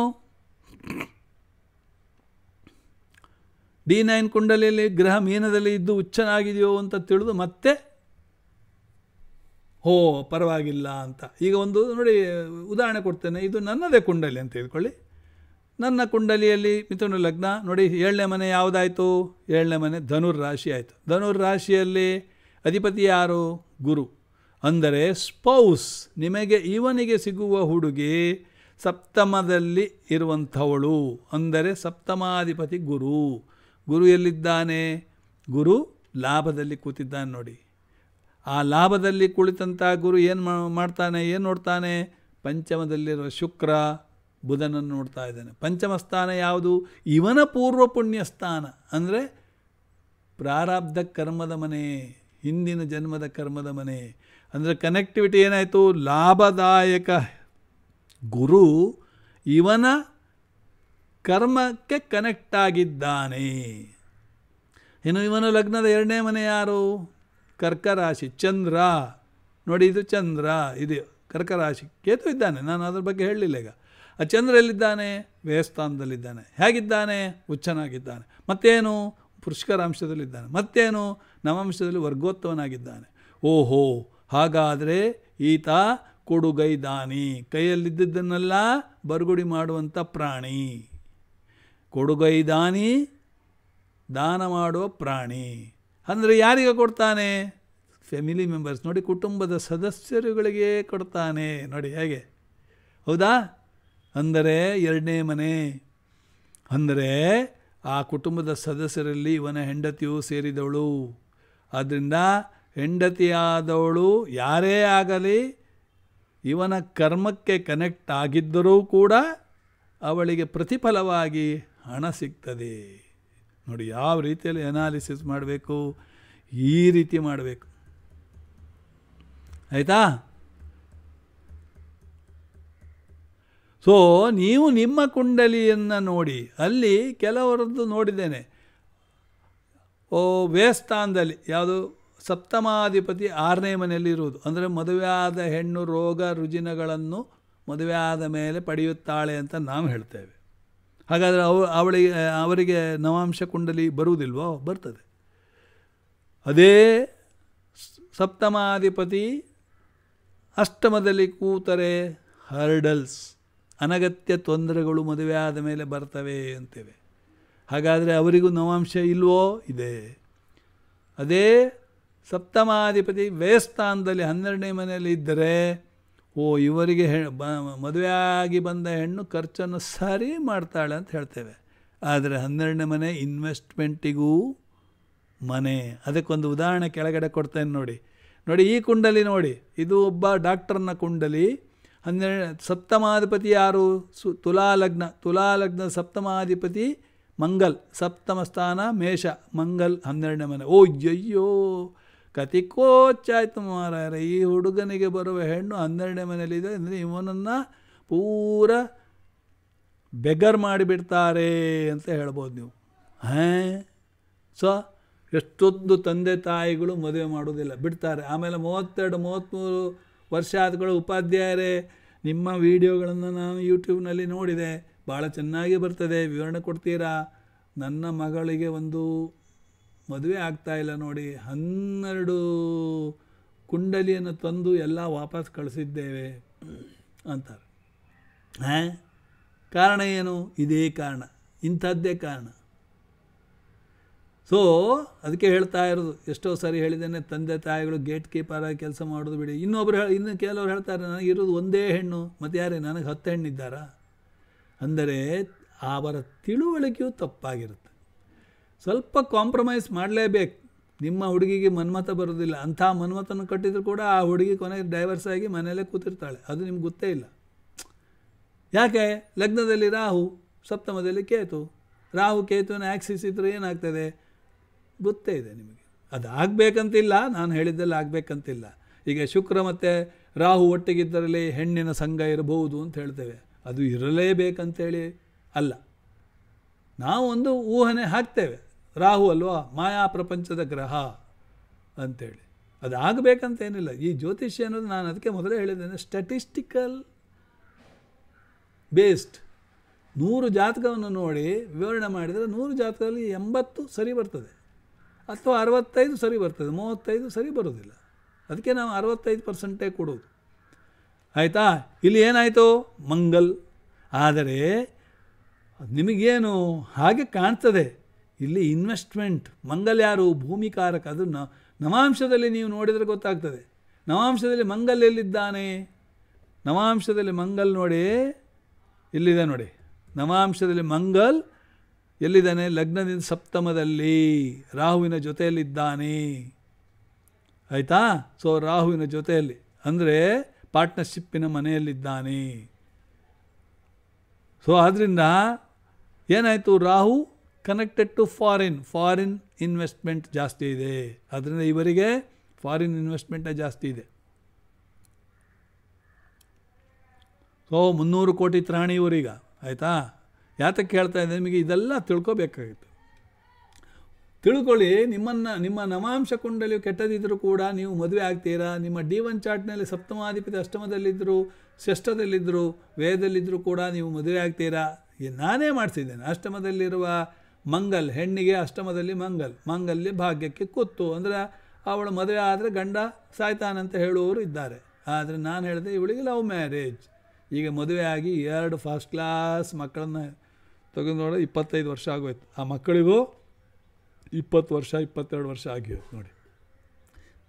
ಡಿ ನೈನ್ ಕುಂಡಲಿಯಲ್ಲಿ ಗ್ರಹ ಮೀನದಲ್ಲಿ ಇದ್ದು ಉಚ್ಚನಾಗಿದೆಯೋ ಅಂತ ತಿಳಿದು ಮತ್ತೆ, ಹೋ, ಪರವಾಗಿಲ್ಲ ಅಂತ. ಈಗ ಒಂದು ನೋಡಿ, ಉದಾಹರಣೆ ಕೊಡ್ತೇನೆ. ಇದು ನನ್ನದೇ ಕುಂಡಲಿ ಅಂತ ತಿಳ್ಕೊಳ್ಳಿ ನನ್ನ ಕುಂಡಲಿಯಲ್ಲಿ, ಮಿಥುನ ಲಗ್ನ, ನೋಡಿ, ಏಳನೇ ಮನೆ ಯಾವುದಾಯಿತು? ಏಳನೇ ಮನೆ ಧನುರ್ ರಾಶಿ ಆಯಿತು. ಧನುರ್ ರಾಶಿಯಲ್ಲಿ ಅಧಿಪತಿ ಯಾರು? ಗುರು. ಅಂದರೆ ಸ್ಪೌಸ್ ನಿಮಗೆ ಇವನಿಗೆ ಸಿಗುವ ಹುಡುಗಿ ಸಪ್ತಮದಲ್ಲಿ ಇರುವಂಥವಳು. ಅಂದರೆ, ಸಪ್ತಮಾಧಿಪತಿ ಗುರು. ಗುರು ಎಲ್ಲಿದ್ದಾನೆ? ಗುರು ಲಾಭದಲ್ಲಿ ಕೂತಿದ್ದಾನೆ ನೋಡಿ. ಆ ಲಾಭದಲ್ಲಿ ಕುಳಿತಂಥ ಗುರು ಏನು ಮಾಡ್ತಾನೆ, ಏನು ನೋಡ್ತಾನೆ? ಪಂಚಮದಲ್ಲಿರುವ ಶುಕ್ರ ಬುಧನನ್ನು ನೋಡ್ತಾ ಇದ್ದಾನೆ. ಪಂಚಮ ಸ್ಥಾನ ಯಾವುದು? ಇವನ ಪೂರ್ವ ಪುಣ್ಯ ಸ್ಥಾನ. ಅಂದರೆ ಪ್ರಾರಬ್ಧ ಕರ್ಮದ ಮನೆ, ಹಿಂದಿನ ಜನ್ಮದ ಕರ್ಮದ ಮನೆ. ಅಂದರೆ ಕನೆಕ್ಟಿವಿಟಿ ಏನಾಯಿತು? ಲಾಭದಾಯಕ. ಗುರು ಇವನ ಕರ್ಮಕ್ಕೆ ಕನೆಕ್ಟ್ ಆಗಿದ್ದಾನೆ. ಇನ್ನು ಇವನು ಲಗ್ನದ ಎರಡನೇ ಮನೆ ಯಾರು? ಕರ್ಕರಾಶಿ ಚಂದ್ರ. ನೋಡಿ, ಇದು ಚಂದ್ರ, ಇದು ಕರ್ಕರಾಶಿ ಕೇತು ಇದ್ದಾನೆ. ನಾನು ಅದ್ರ ಬಗ್ಗೆ ಹೇಳಲಿಲ್ಲ ಈಗ. ಆ ಚಂದ್ರ ಎಲ್ಲಿದ್ದಾನೆ? ವ್ಯಯಸ್ಥಾನದಲ್ಲಿದ್ದಾನೆ. ಹೇಗಿದ್ದಾನೆ? ಉಚ್ಚನಾಗಿದ್ದಾನೆ ಮತ್ತೇನು? ಪುಷ್ಕರಾಂಶದಲ್ಲಿದ್ದಾನೆ. ಮತ್ತೇನು? ನವಾಂಶದಲ್ಲಿ ವರ್ಗೋತ್ತವನಾಗಿದ್ದಾನೆ. ಓಹೋ, ಹಾಗಾದರೆ ಈತ ಕೊಡುಗೈದಾನಿ. ಕೈಯಲ್ಲಿದ್ದದ್ದನ್ನೆಲ್ಲ ಬರುಗುಡಿ ಮಾಡುವಂಥ ಪ್ರಾಣಿ. ಕೊಡುಗೈದಾನಿ, ದಾನ ಮಾಡುವ ಪ್ರಾಣಿ. ಅಂದರೆ ಯಾರಿಗೆ ಕೊಡ್ತಾನೆ? ಫ್ಯಾಮಿಲಿ ಮೆಂಬರ್ಸ್ ನೋಡಿ, ಕುಟುಂಬದ ಸದಸ್ಯರುಗಳಿಗೆ ಕೊಡ್ತಾನೆ. ನೋಡಿ, ಹೇಗೆ? ಹೌದಾ? ಅಂದರೆ ಎರಡನೇ ಮನೆ. ಅಂದರೆ ಆ ಕುಟುಂಬದ ಸದಸ್ಯರಲ್ಲಿ ಇವನ ಹೆಂಡತಿಯು ಸೇರಿದವಳು. ಆದ್ದರಿಂದ ಹೆಂಡತಿಯಾದವಳು ಯಾರೇ ಆಗಲಿ, ಇವನ ಕರ್ಮಕ್ಕೆ ಕನೆಕ್ಟ್ ಆಗಿದ್ದರೂ ಕೂಡ ಅವಳಿಗೆ ಪ್ರತಿಫಲವಾಗಿ ಹಣ ಸಿಗ್ತದೆ. ನೋಡಿ, ಯಾವ ರೀತಿಯಲ್ಲಿ ಅನಾಲಿಸಿಸ್ ಮಾಡಬೇಕು? ಈ ರೀತಿ ಮಾಡಬೇಕು. ಆಯಿತಾ? ಸೊ ನೀವು ನಿಮ್ಮ ಕುಂಡಲಿಯನ್ನು ನೋಡಿ, ಅಲ್ಲಿ ಕೆಲವರದ್ದು ನೋಡಿದ್ದೇನೆ. ಓ ವೇಸ್ಥಾನದಲ್ಲಿ ಯಾವುದು ಸಪ್ತಮಾಧಿಪತಿ ಆರನೇ ಮನೆಯಲ್ಲಿ ಇರುವುದು. ಅಂದರೆ ಮದುವೆಯಾದ ಹೆಣ್ಣು ರೋಗ ರುಜಿನಗಳನ್ನು ಮದುವೆಯಾದ ಮೇಲೆ ಪಡೆಯುತ್ತಾಳೆ ಅಂತ ನಾವು ಹೇಳ್ತೇವೆ. ಹಾಗಾದರೆ ಅವ, ಅವಳಿಗೆ, ಅವರಿಗೆ ನವಾಂಶ ಕುಂಡಲಿ ಬರುವುದಿಲ್ವೋ? ಬರ್ತದೆ. ಅದೇ ಸಪ್ತಮಾಧಿಪತಿ ಅಷ್ಟಮದಲ್ಲಿ ಕೂತರೆ ಹರ್ಡಲ್ಸ್, ಅನಗತ್ಯ ತೊಂದರೆಗಳು ಮದುವೆ ಆದ ಮೇಲೆ ಬರ್ತವೆ ಅಂತೇವೆ. ಹಾಗಾದರೆ ಅವರಿಗೂ ನವಾಂಶ ಇಲ್ವೋ? ಇದೆ. ಅದೇ ಸಪ್ತಮಾಧಿಪತಿ ವ್ಯಯಸ್ಥಾನದಲ್ಲಿ ಹನ್ನೆರಡನೇ ಮನೆಯಲ್ಲಿ ಇದ್ದರೆ ಓ, ಇವರಿಗೆ ಹೆ ಬ, ಮದುವೆಯಾಗಿ ಬಂದ ಹೆಣ್ಣು ಖರ್ಚನ್ನು ಸರಿ ಮಾಡ್ತಾಳೆ ಅಂತ ಹೇಳ್ತೇವೆ. ಆದರೆ ಹನ್ನೆರಡನೇ ಮನೆ ಇನ್ವೆಸ್ಟ್ಮೆಂಟಿಗೂ ಮನೆ. ಅದಕ್ಕೊಂದು ಉದಾಹರಣೆ ಕೆಳಗಡೆ ಕೊಡ್ತೇನೆ ನೋಡಿ. ನೋಡಿ, ಈ ಕುಂಡಲಿ ನೋಡಿ. ಇದು ಒಬ್ಬ ಡಾಕ್ಟರ್ನ ಕುಂಡಲಿ. ಹನ್ನೆರಡು ಸಪ್ತಮಾಧಿಪತಿ ಯಾರು? ಸು, ತುಲಾಲಗ್ನ. ತುಲಾಲಗ್ನ ಸಪ್ತಮಾಧಿಪತಿ ಮಂಗಲ್. ಸಪ್ತಮ ಸ್ಥಾನ ಮೇಷ. ಮಂಗಲ್ ಹನ್ನೆರಡನೇ ಮನೆ. ಓ ಅಯ್ಯೋ ಕತಿ ಕೋಚ್ಚಾಯ್ತು ಈ ಹುಡುಗನಿಗೆ ಬರುವ ಹೆಣ್ಣು ಹನ್ನೆರಡನೇ ಮನೆಯಲ್ಲಿದೆ ಅಂದರೆ ಇವನನ್ನು ಪೂರ ಬೆಗರ್ ಮಾಡಿಬಿಡ್ತಾರೆ ಅಂತ ಹೇಳ್ಬೋದು ನೀವು. ಹಾಂ? ಸೊ, ಎಷ್ಟೊಂದು ತಂದೆ ತಾಯಿಗಳು ಮದುವೆ ಮಾಡೋದಿಲ್ಲ ಬಿಡ್ತಾರೆ. ಆಮೇಲೆ ಮೂವತ್ತೆರಡು, ಮೂವತ್ತ್ಮೂರು ವರ್ಷ ಆದಗಳು ಉಪಾಧ್ಯಾಯರೇ, ನಿಮ್ಮ ವಿಡಿಯೋಗಳನ್ನು ನಾನು ಯೂಟ್ಯೂಬ್ನಲ್ಲಿ ನೋಡಿದೆ. ಭಾಳ ಚೆನ್ನಾಗಿ ಬರ್ತದೆ. ವಿವರಣೆ ಕೊಡ್ತೀರಾ? ನನ್ನ ಮಗಳಿಗೆ ಒಂದು ಮದುವೆ ಆಗ್ತಾಯಿಲ್ಲ ನೋಡಿ, ಹನ್ನೆರಡು ಕುಂಡಲಿಯನ್ನು ತಂದು ಎಲ್ಲ ವಾಪಸ್ ಕಳಿಸಿದ್ದೇವೆ ಅಂತಾರೆ. ಹಾಂ? ಕಾರಣ ಏನು? ಇದೇ ಕಾರಣ, ಇಂಥದ್ದೇ ಕಾರಣ. ಸೊ ಅದಕ್ಕೆ ಹೇಳ್ತಾ ಇರೋದು, ಎಷ್ಟೋ ಸರಿ ಹೇಳಿದ್ದೇನೆ, ತಂದೆ ತಾಯಿಗಳು ಗೇಟ್ ಕೀಪರ್ ಆಗಿ ಕೆಲಸ ಮಾಡೋದು ಬಿಡಿ. ಇನ್ನೊಬ್ರು ಹೇಳಿ, ಇನ್ನು ಕೆಲವರು ಹೇಳ್ತಾರೆ, ನನಗೆ ಇರೋದು ಒಂದೇ ಹೆಣ್ಣು, ಮತ್ತು ಯಾರೇ, ನನಗೆ ಹತ್ತು ಹೆಣ್ಣಿದ್ದಾರಾ? ಅಂದರೆ, ಅವರ ತಿಳುವಳಿಕೆಯು ತಪ್ಪಾಗಿರುತ್ತೆ. ಸ್ವಲ್ಪ ಕಾಂಪ್ರಮೈಸ್ ಮಾಡಲೇಬೇಕು. ನಿಮ್ಮ ಹುಡುಗಿಗೆ ಮನ್ಮತ ಬರೋದಿಲ್ಲ, ಅಂಥ ಮನ್ಮತನ ಕಟ್ಟಿದ್ರು ಕೂಡ ಆ ಹುಡುಗಿ ಕೊನೆಗೆ ಡೈವರ್ಸ್ ಆಗಿ ಮನೆಯಲ್ಲೇ ಕೂತಿರ್ತಾಳೆ. ಅದು ನಿಮ್ಗೆ ಗೊತ್ತೇ ಇಲ್ಲ. ಯಾಕೆ? ಲಗ್ನದಲ್ಲಿ ರಾಹು, ಸಪ್ತಮದಲ್ಲಿ ಕೇತು. ರಾಹು ಕೇತುವಿನ ಆ್ಯಕ್ಸಿಸ್ ಇದ್ದರೆ ಏನಾಗ್ತದೆ? ಗೊತ್ತೇ ಇದೆ ನಿಮಗೆ. ಅದು ಆಗಬೇಕಂತಿಲ್ಲ, ನಾನು ಹೇಳಿದ್ದಲ್ಲಿ ಆಗಬೇಕಂತಿಲ್ಲ. ಈಗ ಶುಕ್ರ ಮತ್ತು ರಾಹು ಒಟ್ಟಿಗಿದ್ದರಲ್ಲಿ ಹೆಣ್ಣಿನ ಸಂಘ ಇರಬಹುದು ಅಂತ ಹೇಳ್ತೇವೆ. ಅದು ಇರಲೇಬೇಕಂತೇಳಿ ಅಲ್ಲ. ನಾವು ಒಂದು ಊಹನೆ ಹಾಕ್ತೇವೆ. ರಾಹು ಅಲ್ವಾ? ಮಾಯಾ ಪ್ರಪಂಚದ ಗ್ರಹ ಅಂತೇಳಿ. ಅದು ಆಗಬೇಕಂತೇನಿಲ್ಲ ಈ ಜ್ಯೋತಿಷ್ಯ ಅನ್ನೋದು ನಾನು ಅದಕ್ಕೆ ಮೊದಲೇ ಹೇಳಿದ್ದೇನೆ ಸ್ಟ್ಯಾಟಿಸ್ಟಿಕಲ್ ಬೇಸ್ಡ್ ನೂರು ಜಾತಕವನ್ನು ನೋಡಿ ವಿವರಣೆ ಮಾಡಿದರೆ ನೂರು ಜಾತಕದಲ್ಲಿ ಎಂಬತ್ತು ಸರಿ ಬರ್ತದೆ. ಅಥವಾ ಅರವತ್ತೈದು ಸರಿ ಬರ್ತದೆ. ಮೂವತ್ತೈದು ಸರಿ ಬರೋದಿಲ್ಲ ಅದಕ್ಕೆ ನಾವು ಅರವತ್ತೈದು ಪರ್ಸೆಂಟೇ ಕೊಡೋದು. ಆಯಿತಾ? ಇಲ್ಲಿ ಏನಾಯಿತು? ಮಂಗಲ್. ಆದರೆ ನಿಮಗೇನು? ಹಾಗೆ ಕಾಣ್ತದೆ. ಇಲ್ಲಿ ಇನ್ವೆಸ್ಟ್ಮೆಂಟ್ ಮಂಗಲ್ಯಾರು ಭೂಮಿಕಾರಕ, ಅದು ನ ನವಾಂಶದಲ್ಲಿ ನೀವು ನೋಡಿದರೆ ಗೊತ್ತಾಗ್ತದೆ. ನವಾಂಶದಲ್ಲಿ ಮಂಗಲ್ ಎಲ್ಲಿದ್ದಾನೆ? ನವಾಂಶದಲ್ಲಿ ಮಂಗಲ್ ನೋಡಿ, ಎಲ್ಲಿದೆ ನೋಡಿ? ನವಾಂಶದಲ್ಲಿ ಮಂಗಲ್ ಎಲ್ಲಿದ್ದಾನೆ? ಲಗ್ನದಿಂದ ಸಪ್ತಮದಲ್ಲಿ, ರಾಹುವಿನ ಜೊತೆಯಲ್ಲಿದ್ದಾನೆ. ಆಯಿತಾ? ಸೊ ರಾಹುವಿನ ಜೊತೆಯಲ್ಲಿ, ಅಂದರೆ ಪಾರ್ಟ್ನರ್ಶಿಪ್ಪಿನ ಮನೆಯಲ್ಲಿದ್ದಾನೆ. ಸೊ ಆದ್ದರಿಂದ ಏನಾಯಿತು Rahu? Connected to foreign foreign investment ಜಾಸ್ತಿ ಇದೆ. ಅದರಿಂದ ಇವರಿಗೆ ಫಾರಿನ್ ಇನ್ವೆಸ್ಟ್ಮೆಂಟೇ ಜಾಸ್ತಿ ಇದೆ. ಸೊ ಮುನ್ನೂರು ಕೋಟಿ ತ್ರಾಣಿ ಇವರೀಗ, ಆಯಿತಾ? ಯಾತಕ್ಕೆ ಹೇಳ್ತಾ ಇದ್ದೆ? ನಿಮಗೆ ಇದೆಲ್ಲ ತಿಳ್ಕೊಬೇಕಾಗಿತ್ತು. ತಿಳ್ಕೊಳ್ಳಿ, ನಿಮ್ಮನ್ನು, ನಿಮ್ಮ ನವಾಂಶ ಕುಂಡಲಿಯು ಕೆಟ್ಟದಿದ್ದರೂ ಕೂಡ ನೀವು ಮದುವೆ ಆಗ್ತೀರಾ? ನಿಮ್ಮ ಡಿ ಒನ್ ಚಾರ್ಟ್ನಲ್ಲಿ ಸಪ್ತಮಾಧಿಪತಿ ಅಷ್ಟಮದಲ್ಲಿದ್ದರು ಷಷ್ಠದಲ್ಲಿದ್ದರು ವೇದಲ್ಲಿದ್ದರೂ ಕೂಡ ನೀವು ಮದುವೆ ಆಗ್ತೀರಾ? ನಾನೇ ಮಾಡಿಸಿದ್ದೇನೆ. ಅಷ್ಟಮದಲ್ಲಿರುವ ಮಂಗಲ್, ಹೆಣ್ಣಿಗೆ ಅಷ್ಟಮದಲ್ಲಿ ಮಂಗಲ್, ಮಂಗಲ್ಯ ಭಾಗ್ಯಕ್ಕೆ ಕೊತ್ತು. ಅಂದರೆ ಅವಳು ಮದುವೆ ಆದರೆ ಗಂಡ ಸಾಯ್ತಾನಂತ ಹೇಳುವವರು ಇದ್ದಾರೆ. ಆದರೆ ನಾನು ಹೇಳಿದೆ ಇವಳಿಗೆ ಲವ್ ಮ್ಯಾರೇಜ್ ಈಗ ಮದುವೆ ಆಗಿ ಎರಡು ಫಸ್ಟ್ ಕ್ಲಾಸ್ ಮಕ್ಕಳನ್ನ ತೆಗೆದು ನೋಡಿ ಇಪ್ಪತ್ತೈದು ವರ್ಷ ಆಗೋಯ್ತು. ಆ ಮಕ್ಕಳಿಗೂ ಇಪ್ಪತ್ತು ವರ್ಷ, ಇಪ್ಪತ್ತೆರಡು ವರ್ಷ ಆಗಿತ್ತು ನೋಡಿ.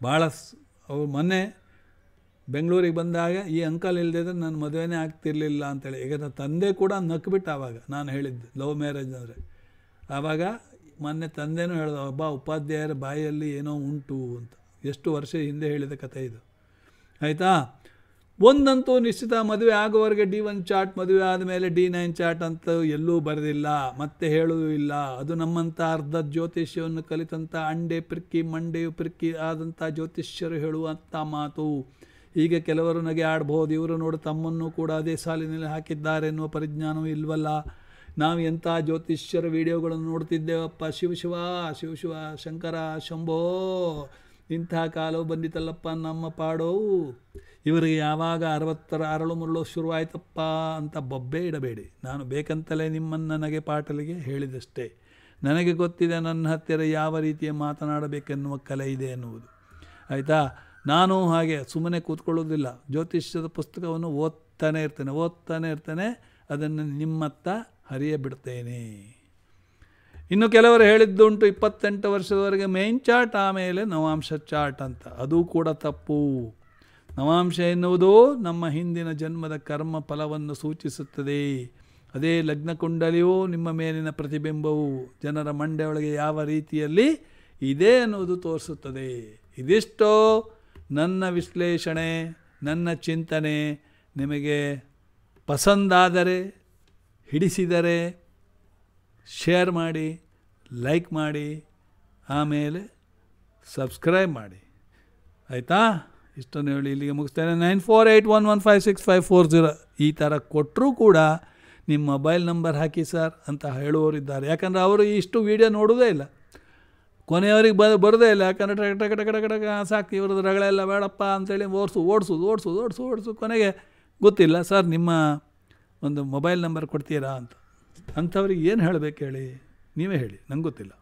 ಭಾಳ ಅವ್ರು ಮೊನ್ನೆ ಬೆಂಗಳೂರಿಗೆ ಬಂದಾಗ ಈ ಅಂಕಲ್ ಇಲ್ಲದಿದ್ರೆ ನನ್ನ ಮದುವೆನೇ ಆಗ್ತಿರ್ಲಿಲ್ಲ ಅಂತೇಳಿ. ಈಗ ನನ್ನ ತಂದೆ ಕೂಡ ನಕ್ಬಿಟ್ಟು ಆವಾಗ ನಾನು ಹೇಳಿದ್ದು ಲವ್ ಮ್ಯಾರೇಜ್ ಅಂದರೆ. ಆವಾಗ ಮೊನ್ನೆ ತಂದೆನೂ ಹೇಳ್ದ ಒಬ್ಬ ಉಪಾಧ್ಯಾಯರ ಬಾಯಲ್ಲಿ ಏನೋ ಉಂಟು ಅಂತ. ಎಷ್ಟು ವರ್ಷ ಹಿಂದೆ ಹೇಳಿದ ಕಥೆ ಇದು. ಆಯಿತಾ? ಒಂದಂತೂ ನಿಶ್ಚಿತ ಮದುವೆ ಆಗುವವರೆಗೆ ಡಿ ಒನ್ ಚಾರ್ಟ್ ಮದುವೆ ಆದಮೇಲೆ ಡಿ ನೈನ್ ಚಾರ್ಟ್ ಅಂತ ಎಲ್ಲೂ ಬರೆದಿಲ್ಲ, ಮತ್ತೆ ಹೇಳೋದು ಇಲ್ಲ. ಅದು ನಮ್ಮಂಥ ಅರ್ಧ ಜ್ಯೋತಿಷ್ಯವನ್ನು ಕಲಿತಂಥ ಅಂಡೆ ಪಿರ್ಕಿ ಮಂಡೆ ಪಿರ್ಕಿ ಆದಂಥ ಜ್ಯೋತಿಷ್ಯರು ಹೇಳುವಂಥ ಮಾತು. ಈಗ ಕೆಲವರು ನಗೆ ಆಡ್ಬೋದು, ಇವರು ನೋಡು ತಮ್ಮನ್ನು ಕೂಡ ಅದೇ ಸಾಲಿನಲ್ಲಿ ಹಾಕಿದ್ದಾರೆ ಎನ್ನುವ ಪರಿಜ್ಞಾನವೂ ಇಲ್ವಲ್ಲ. ನಾವು ಎಂಥ ಜ್ಯೋತಿಷ್ಯರ ವಿಡಿಯೋಗಳನ್ನು ನೋಡ್ತಿದ್ದೇವಪ್ಪ? ಶಿವ ಶಿವ ಶಿವ ಶಿವ, ಶಂಕರ, ಶಂಭೋ, ಇಂಥ ಕಾಲವು ಬಂದಿತಲ್ಲಪ್ಪ ನಮ್ಮ ಪಾಡೋ. ಇವರಿಗೆ ಯಾವಾಗ ಅರವತ್ತರ ಅರಳು ಮುರಳು ಶುರುವಾಯ್ತಪ್ಪ ಅಂತ ಬೊಬ್ಬೆ ಇಡಬೇಡಿ. ನಾನು ಬೇಕಂತಲೇ ನಿಮ್ಮನ್ನು ನನಗೆ ಪಾಟಲಿಗೆ ಹೇಳಿದಷ್ಟೇ. ನನಗೆ ಗೊತ್ತಿದೆ ನನ್ನ ಹತ್ತಿರ ಯಾವ ರೀತಿಯ ಮಾತನಾಡಬೇಕೆನ್ನುವ ಕಲೆ ಇದೆ ಎನ್ನುವುದು. ಆಯಿತಾ? ನಾನು ಹಾಗೆ ಸುಮ್ಮನೆ ಕೂತ್ಕೊಳ್ಳೋದಿಲ್ಲ ಜ್ಯೋತಿಷ್ಯದ ಪುಸ್ತಕವನ್ನು ಓದ್ತಾನೆ ಇರ್ತೇನೆ ಓದ್ತಾನೆ ಇರ್ತೇನೆ. ಅದನ್ನು ನಿಮ್ಮತ್ತ ಹರಿಯ ಬಿಡ್ತೇನೆ ಇನ್ನು ಕೆಲವರು ಹೇಳಿದ್ದುಂಟು ಇಪ್ಪತ್ತೆಂಟು ವರ್ಷದವರೆಗೆ ಮೇನ್ ಚಾರ್ಟ್ ಆಮೇಲೆ ನವಾಂಶ ಚಾರ್ಟ್ ಅಂತ. ಅದು ಕೂಡ ತಪ್ಪು. ನವಾಂಶ ಎನ್ನುವುದು ನಮ್ಮ ಹಿಂದಿನ ಜನ್ಮದ ಕರ್ಮ ಫಲವನ್ನು ಸೂಚಿಸುತ್ತದೆ. ಅದೇ ಲಗ್ನ ಕುಂಡಲಿಯು ನಿಮ್ಮ ಮೇಲಿನ ಪ್ರತಿಬಿಂಬವು ಜನರ ಮಂಡೆ ಒಳಗೆ ಯಾವ ರೀತಿಯಲ್ಲಿ ಇದೆ ಅನ್ನುವುದು ತೋರಿಸುತ್ತದೆ. ಇದಿಷ್ಟೋ ನನ್ನ ವಿಶ್ಲೇಷಣೆ, ನನ್ನ ಚಿಂತನೆ. ನಿಮಗೆ ಪಸಂದಾದರೆ ಹಿಡಿಸಿದರೆ ಶೇರ್ ಮಾಡಿ, ಲೈಕ್ ಮಾಡಿ, ಆಮೇಲೆ ಸಬ್ಸ್ಕ್ರೈಬ್ ಮಾಡಿ. ಆಯಿತಾ? ಇಷ್ಟನ್ನು ಹೇಳಿ ಇಲ್ಲಿಗೆ ಮುಗಿಸ್ತೇನೆ. Nine four eight one one five six five four zero ಈ ಥರ ಕೊಟ್ಟರೂ ಕೂಡ ನಿಮ್ಮ ಮೊಬೈಲ್ ನಂಬರ್ ಹಾಕಿ ಸರ್ ಅಂತ ಹೇಳುವವರಿದ್ದಾರೆ ಯಾಕಂದರೆ ಅವರು ಇಷ್ಟು ವೀಡಿಯೋ ನೋಡೋದೇ ಇಲ್ಲ. ಕೊನೆಯವರಿಗೆ ಬ ಬರೋದೇ ಇಲ್ಲ. ಯಾಕಂದರೆ ಟಕ ಟಕ ಟಕ ಟಕ ಸಾಕು, ಇವ್ರದ್ದು ರಗಳೆಲ್ಲ ಬೇಡಪ್ಪ ಅಂತೇಳಿ ಓಡಿಸು ಓಡಿಸೋದು ಓಡಿಸೋದು ಓಡಿಸು ಓಡಿಸು ಕೊನೆಗೆ ಗೊತ್ತಿಲ್ಲ. ಸರ್, ನಿಮ್ಮ ಒಂದು ಮೊಬೈಲ್ ನಂಬರ್ ಕೊಡ್ತೀರಾ ಅಂತ. ಅಂಥವ್ರಿಗೆ ಏನು ಹೇಳಬೇಕು ಹೇಳಿ? ನೀವೇ ಹೇಳಿ, ನಂಗೆ ಗೊತ್ತಿಲ್ಲ.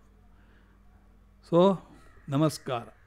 ಸೊ ನಮಸ್ಕಾರ.